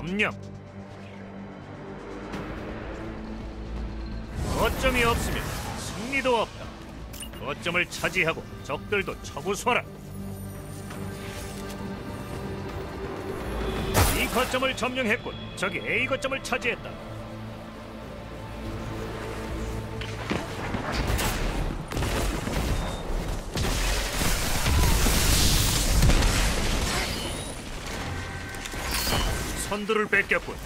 점령. 거점이 없으면 승리도 없다. 거점을 차지하고 적들도 처구수하라. 이 거점을 점령했군. 적이 A 거점을 차지했다. 선두를 뺏겼군.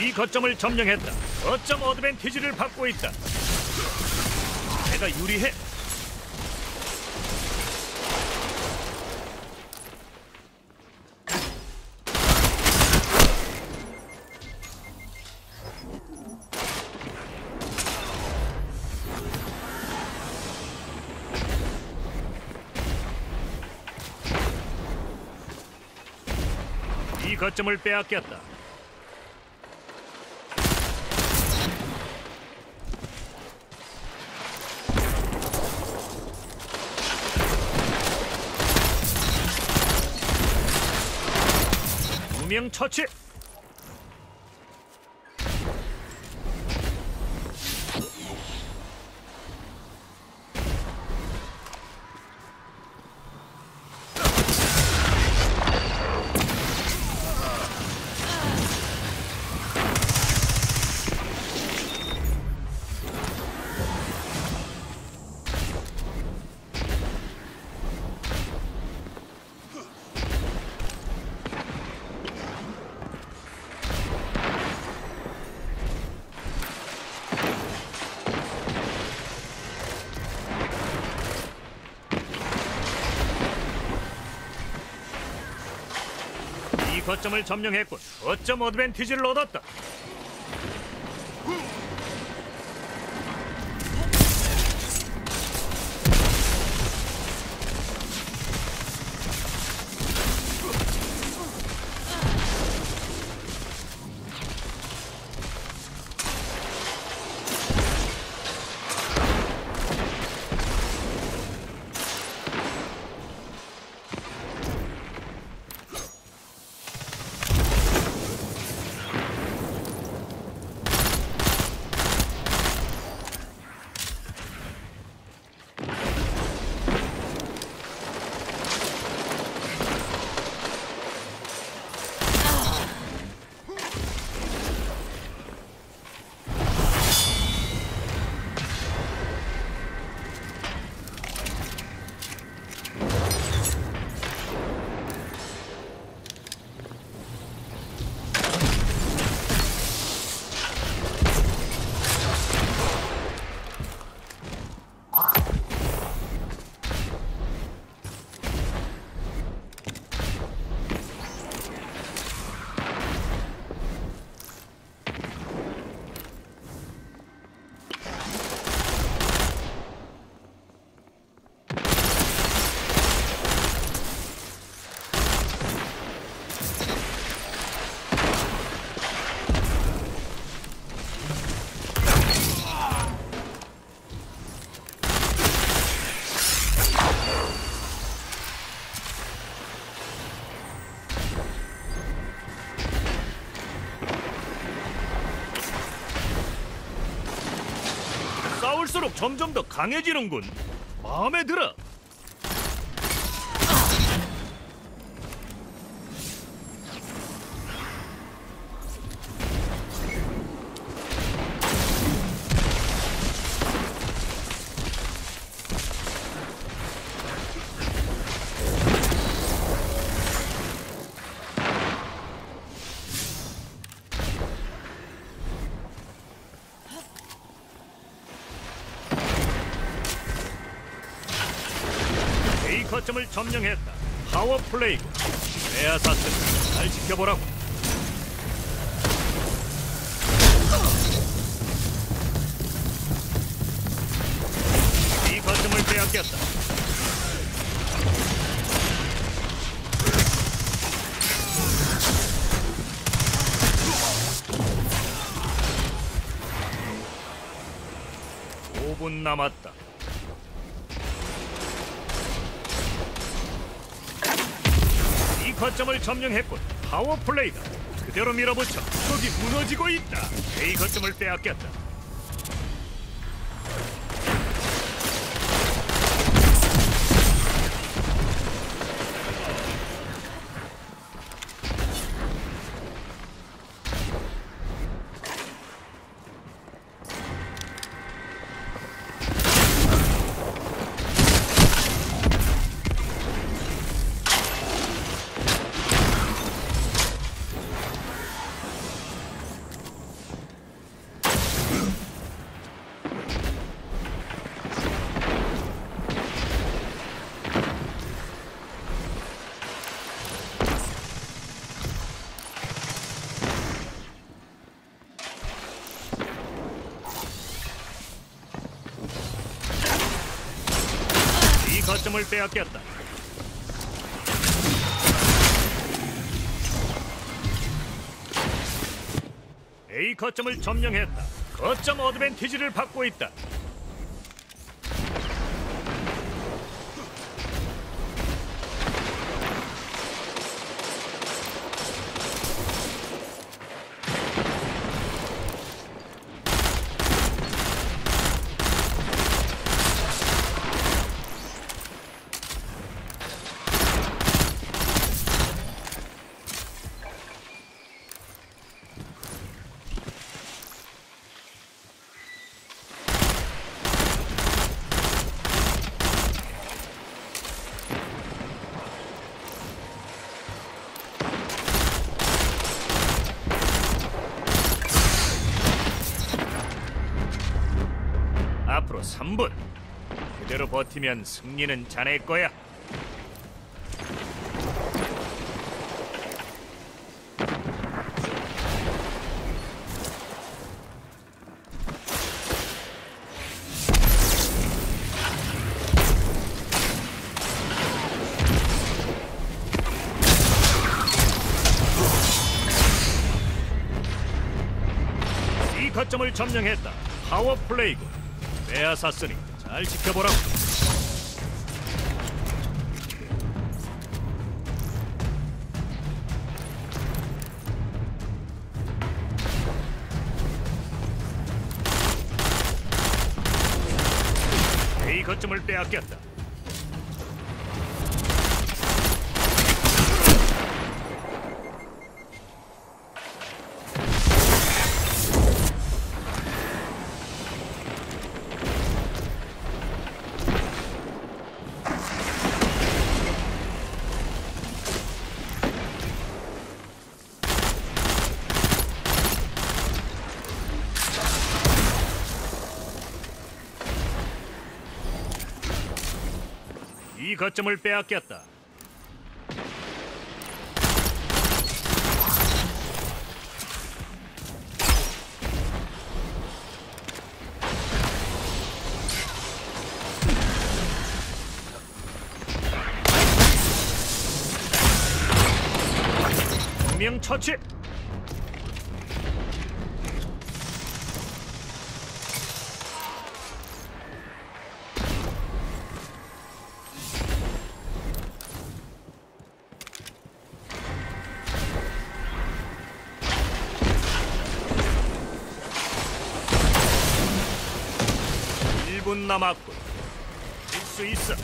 이 거점을 점령했다. 거점 어드밴티지를 받고 있다. 내가 유리해. 거점을 빼앗겼다. 두명 처치. 거점을 점령했군. 거점 어드밴티지를 얻었다. 점점 더 강해지는군. 마음에 들어. 거점을 점령했다. 파워 플레이고 레아사스 잘 지켜보라고. 이 거점을 빼앗겼다. 남았다. 거점을 점령했군. 파워 플레이다. 그대로 밀어붙여. 적이 무너지고 있다. A 거점을 빼앗겼다. 거점을 빼앗겼다. A 거점을 점령했다. 거점 어드밴티지를 받고 있다. 앞으로 3분. 그대로 버티면 승리는 자네 거야. 이 거점을 점령했다. 파워 플레이군. 빼앗았으니 잘 지켜보라고. A 거점을 빼앗겼다. 이 거점을 빼앗겼다. 명 처치. 일분 남았군. 질 수 있어.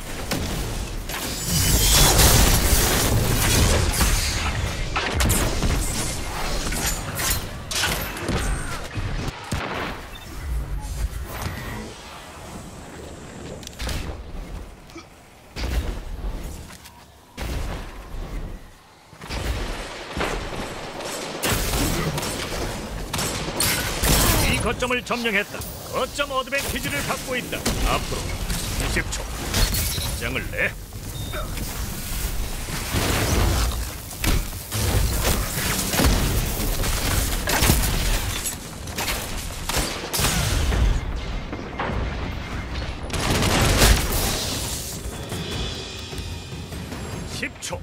이 거점을 점령했다. 거점 어드밴티지를 갖고 있다. 앞으로 20초. 긴장을 내. (10초)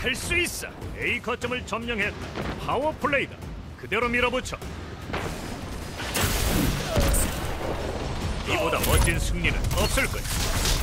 할수 있어 A 거점을 점령했다 파워 플레이다 그대로 밀어붙여 멋진 승리는 없을 거야.